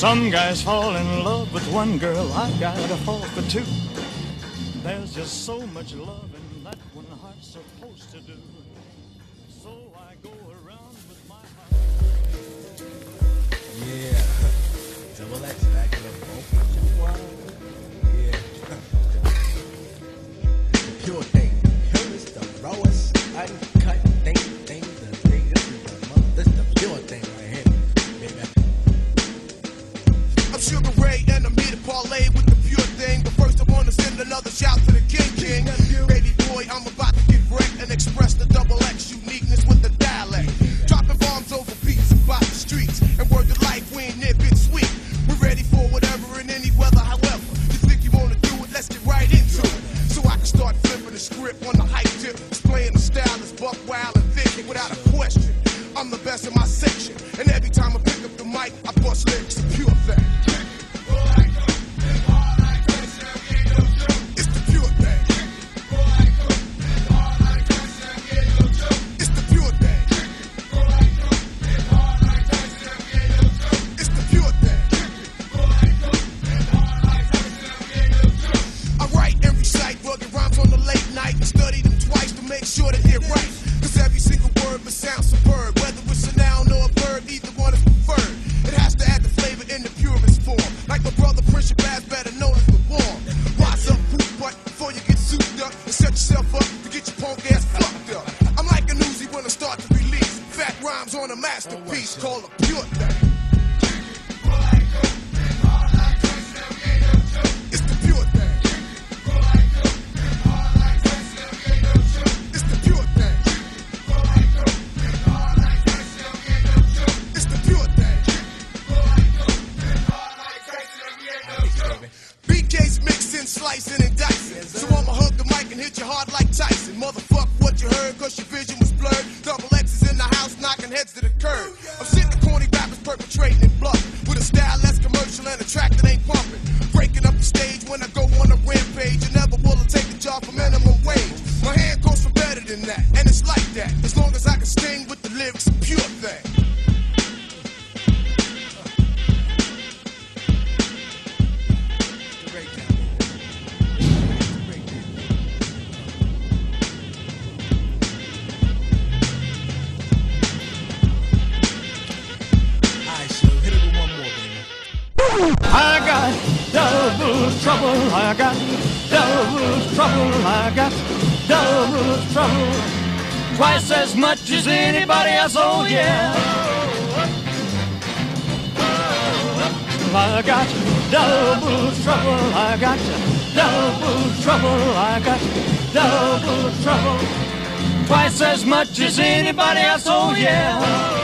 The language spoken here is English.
Some guys fall in love with one girl, I gotta fall for two. There's just so much love in that one heart's supposed to do. So I go around with my heart. Yeah. Double X back in the vocal. Sugar Ray here to parlay with the pure thing. But first I wanna send another shout to the King King. Baby boy, I'm about to get wrecked and express the double X uniqueness with the dialect. Dropping bombs over beats about the streets. And word to life, we ain't near sweet. We're ready for whatever in any weather, however. You think you wanna do it, let's get right into it. So I can start flipping the script on the hype tip. Displaying the style that's buck wild and thick without a question. I'm the best in my section. And every time I pick up the mic, I bust lyrics, a pure thing. Cause every single word must sound superb. Whether it's a noun or a verb, either one is preferred. It has to add the flavor in the purest form. Like my brother Prince Bass, better known as the warm. Rise up, poop butt, before you get souped up and set yourself up to get your punk ass fucked up. I'm like a Uzi when I start to release. Fat rhymes on a masterpiece called a pure thing. So I'ma hug the mic and hit you hard like Tyson. Motherfuck what you heard, cause your vision was blurred. Double X is in the house, knocking heads to the curb. I'm sitting the corny rappers perpetrating and bluffing. With a style less commercial and a track that ain't pumping. Breaking up the stage when I go on a rampage. You never will take a job for minimum wage. My hand goes for better than that, and it's like that. As long as I can sting with the lyrics, pure thing. I got double trouble, I got double trouble, I got double trouble. Twice as much as anybody else, oh yeah. I got double trouble, I got double trouble, I got double trouble. Twice as much as anybody else, oh yeah.